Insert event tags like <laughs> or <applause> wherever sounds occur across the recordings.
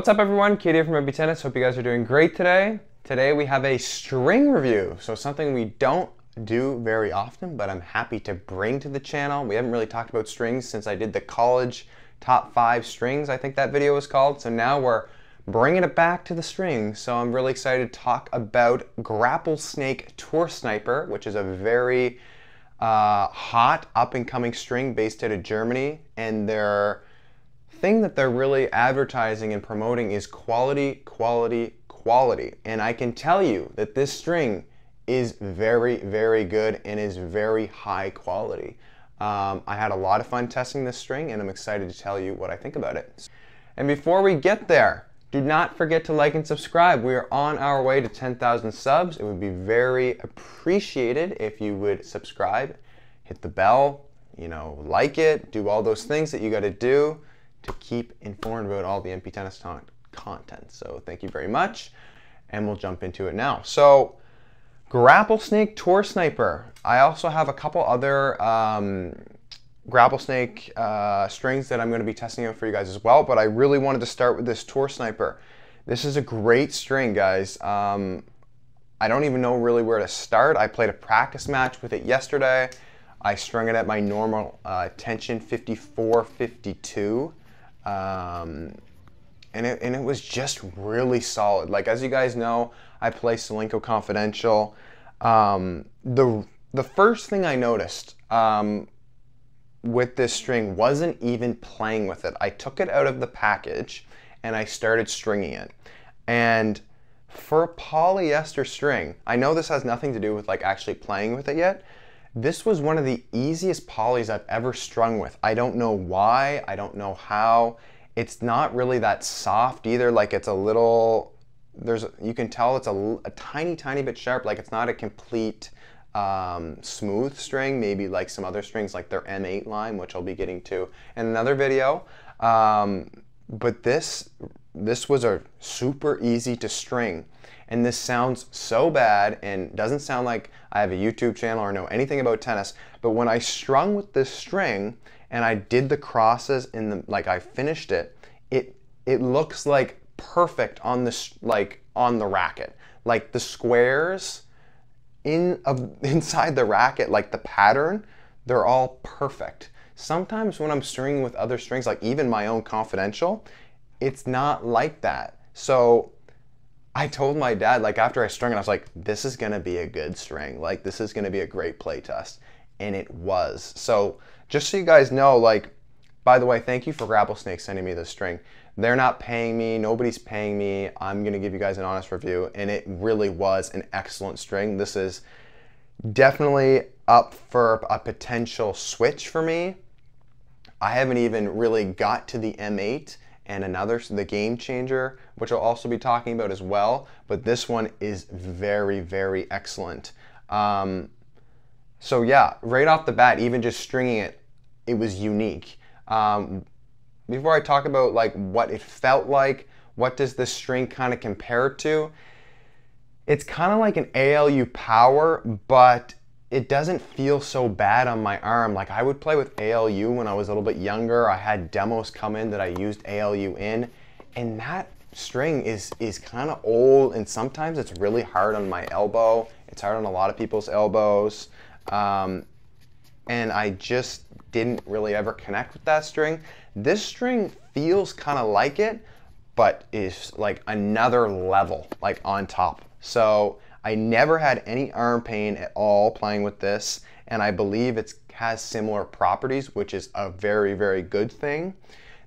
What's up everyone, Katie from MP Tennis. Hope you guys are doing great today. Today we have a string review, so something we don't do very often, but I'm happy to bring to the channel. We haven't really talked about strings since I did the college top five strings, I think that video was called. So now we're bringing it back to the strings. So I'm really excited to talk about Grapplesnake Tour Sniper, which is a very uh, hot up and coming string based out of Germany. And their thing that they're really advertising and promoting is quality, quality, quality. And I can tell you that this string is very, very good and is very high quality. Um, I had a lot of fun testing this string and I'm excited to tell you what I think about it. And before we get there, do not forget to like and subscribe. We are on our way to 10,000 subs. It would be very appreciated if you would subscribe, hit the bell, you know, like it, do all those things that you got to do to keep informed about all the MP Tennis content. So thank you very much, and we'll jump into it now. So Grapplesnake Tour Sniper. I also have a couple other um, Grapplesnake uh, strings that I'm going to be testing out for you guys as well, but I really wanted to start with this Tour Sniper. This is a great string, guys. Um, I don't even know really where to start. I played a practice match with it yesterday. I strung it at my normal uh, tension 54, 52. Um, and it, and it was just really solid. Like as you guys know, I play Solinco Confidential. Um, the the first thing I noticed um, with this string wasn't even playing with it. I took it out of the package and I started stringing it. And for a polyester string, I know this has nothing to do with like actually playing with it yet. This was one of the easiest polys I've ever strung with. I don't know why, I don't know how. It's not really that soft either, like it's a little, there's, you can tell it's a, a tiny, tiny bit sharp, like it's not a complete um, smooth string, maybe like some other strings like their M8 line, which I'll be getting to in another video. Um, but this, this was a super easy to string. And this sounds so bad and doesn't sound like I have a YouTube channel or know anything about tennis. But when I strung with this string and I did the crosses in the, like I finished it, it, it looks like perfect on the, like on the racket. Like the squares, in of, <laughs> inside the racket, like the pattern, they're all perfect. Sometimes when I'm stringing with other strings, like even my own confidential, it's not like that. So I told my dad, like after I strung it, I was like, this is gonna be a good string. Like this is gonna be a great play test. And it was. So just so you guys know, like, by the way, thank you for Grapplesnake sending me this string. They're not paying me, nobody's paying me. I'm gonna give you guys an honest review, and it really was an excellent string. This is definitely up for a potential switch for me. I haven't even really got to the M8 and another, so the Game Changer, which I'll also be talking about as well, but this one is very, very excellent. Um, so yeah, right off the bat, even just stringing it, it was unique. Um, before I talk about like what it felt like, what does this string kind of compare to? It's kind of like an ALU power, but it doesn't feel so bad on my arm. Like I would play with ALU when I was a little bit younger. I had demos come in that I used ALU in, and that string is is kind of old, and sometimes it's really hard on my elbow. It's hard on a lot of people's elbows, um, and I just didn't really ever connect with that string. This string feels kind of like it, but is like another level, like on top. So I never had any arm pain at all playing with this, and I believe it has similar properties, which is a very, very good thing.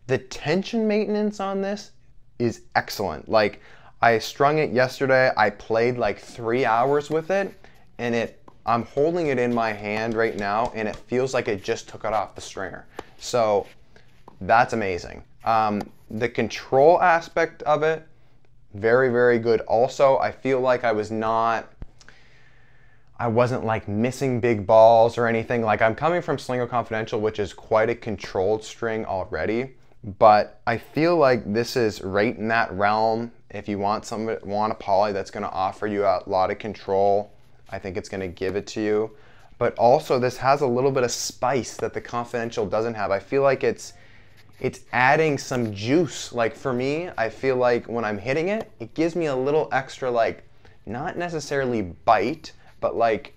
The tension maintenance on this is excellent. Like, I strung it yesterday, I played like three hours with it, and it I'm holding it in my hand right now, and it feels like it just took it off the stringer. So that's amazing. Um, the control aspect of it, very, very good. Also, I feel like I was not, I wasn't like missing big balls or anything. Like I'm coming from Solinco Confidential, which is quite a controlled string already, but I feel like this is right in that realm. If you want some want a poly that's going to offer you a lot of control, I think it's going to give it to you. But also, this has a little bit of spice that the Confidential doesn't have. I feel like it's it's adding some juice. Like for me, I feel like when I'm hitting it, it gives me a little extra like, not necessarily bite, but like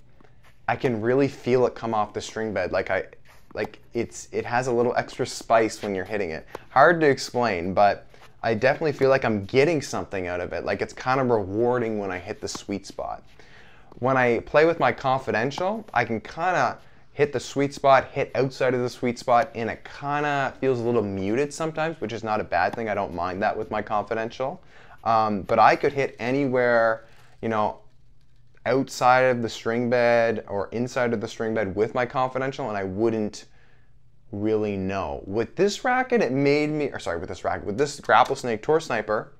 I can really feel it come off the string bed. Like I, like it's it has a little extra spice when you're hitting it. Hard to explain, but I definitely feel like I'm getting something out of it. Like it's kind of rewarding when I hit the sweet spot. When I play with my confidential, I can kind of hit the sweet spot, hit outside of the sweet spot, and it kind of feels a little muted sometimes, which is not a bad thing. I don't mind that with my confidential. Um, but I could hit anywhere, you know, outside of the string bed or inside of the string bed with my confidential, and I wouldn't really know. With this racket, it made me, or sorry, with this racket, with this grapplesnake tour sniper,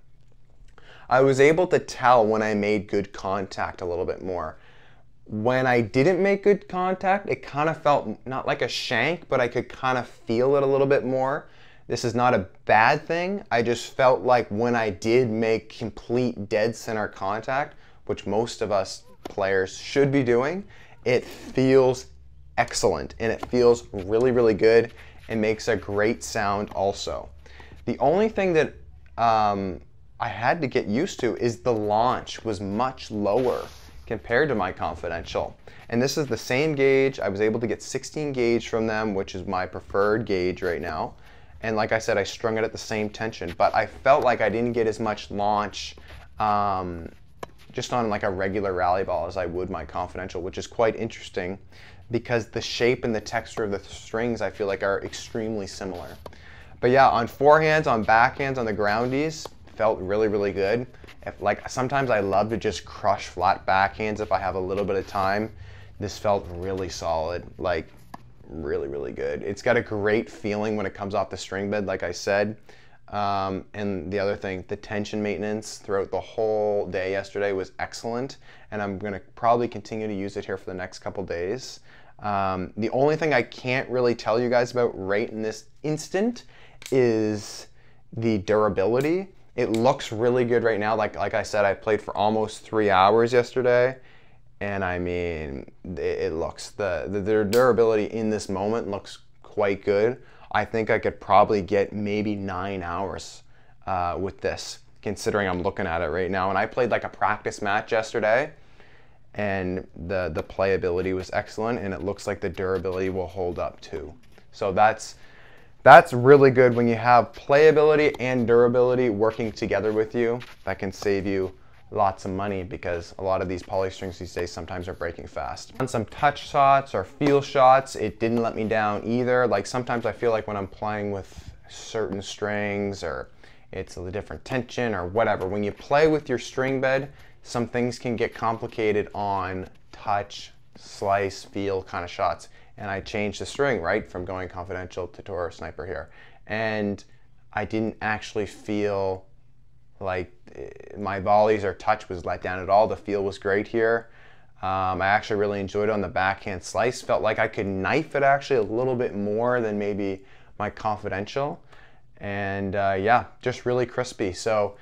I was able to tell when I made good contact a little bit more when I didn't make good contact, it kind of felt not like a shank, but I could kind of feel it a little bit more. This is not a bad thing. I just felt like when I did make complete dead center contact, which most of us players should be doing, it feels excellent and it feels really, really good and makes a great sound also. The only thing that um, I had to get used to is the launch was much lower compared to my confidential. And this is the same gauge. I was able to get 16 gauge from them, which is my preferred gauge right now. And like I said, I strung it at the same tension, but I felt like I didn't get as much launch um, just on like a regular rally ball as I would my confidential, which is quite interesting because the shape and the texture of the strings I feel like are extremely similar. But yeah, on forehands, on backhands, on the groundies, felt really, really good. If, like sometimes I love to just crush flat backhands if I have a little bit of time. This felt really solid, like really, really good. It's got a great feeling when it comes off the string bed, like I said. Um, and the other thing, the tension maintenance throughout the whole day yesterday was excellent, and I'm to probably continue to use it here for the next couple days. Um, the only thing I can't really tell you guys about right in this instant is the durability. It looks really good right now. Like like I said, I played for almost three hours yesterday, and I mean, it, it looks the, the durability in this moment looks quite good. I think I could probably get maybe nine hours uh, with this, considering I'm looking at it right now. And I played like a practice match yesterday, and the the playability was excellent, and it looks like the durability will hold up too. So that's that's really good when you have playability and durability working together with you. That can save you lots of money because a lot of these poly strings these days sometimes are breaking fast. On some touch shots or feel shots, it didn't let me down either. Like sometimes I feel like when I'm playing with certain strings or it's a different tension or whatever, when you play with your string bed, some things can get complicated on touch, slice, feel kind of shots and I changed the string, right, from going confidential to Tour Sniper here. And I didn't actually feel like eh, my volleys or touch was let down at all. The feel was great here. Um, I actually really enjoyed it on the backhand slice. Felt like I could knife it actually a little bit more than maybe my confidential. And uh, yeah, just really crispy. So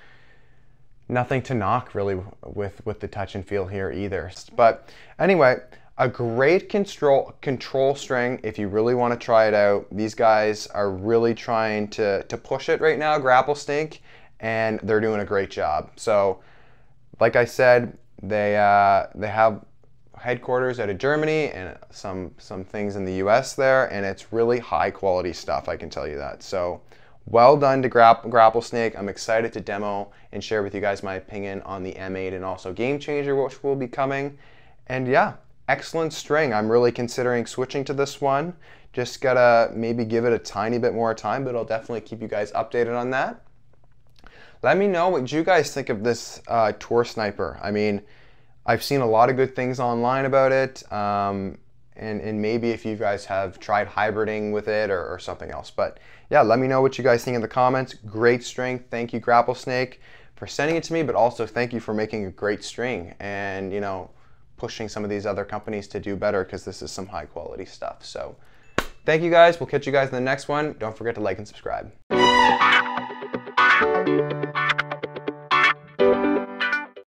nothing to knock really with, with the touch and feel here either. But anyway, a great control control string if you really want to try it out. These guys are really trying to, to push it right now, Grapplesnake, and they're doing a great job. So, like I said, they uh, they have headquarters out of Germany and some some things in the U.S. there, and it's really high quality stuff. I can tell you that. So. Well done to Grapp Grapplesnake. I'm excited to demo and share with you guys my opinion on the M8 and also Game Changer, which will be coming. And yeah, excellent string. I'm really considering switching to this one. Just gotta maybe give it a tiny bit more time, but I'll definitely keep you guys updated on that. Let me know what you guys think of this uh, Tour Sniper. I mean, I've seen a lot of good things online about it, um, and, and maybe if you guys have tried hybriding with it or, or something else. But yeah, let me know what you guys think in the comments. Great string. Thank you, Grapplesnake, for sending it to me, but also thank you for making a great string. And, you know, pushing some of these other companies to do better because this is some high quality stuff. So thank you guys. We'll catch you guys in the next one. Don't forget to like and subscribe.